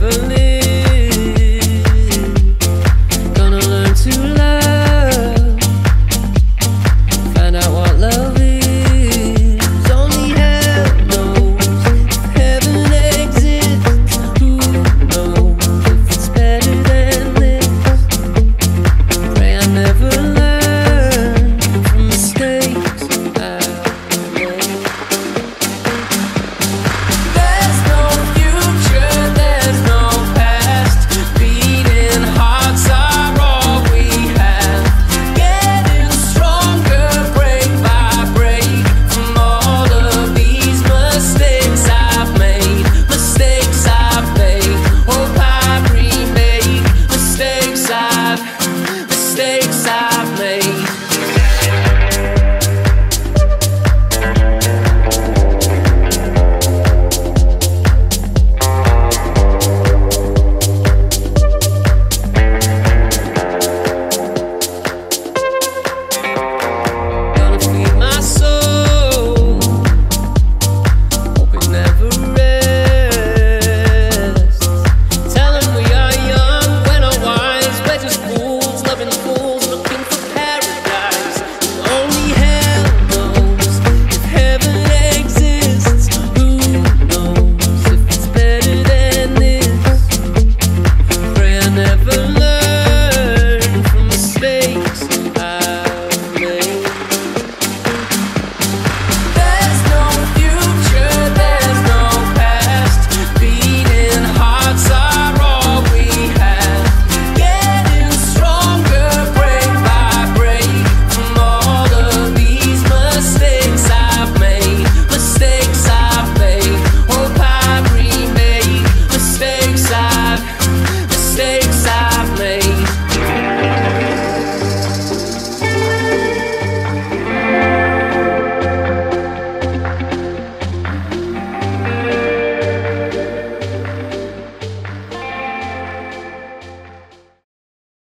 never.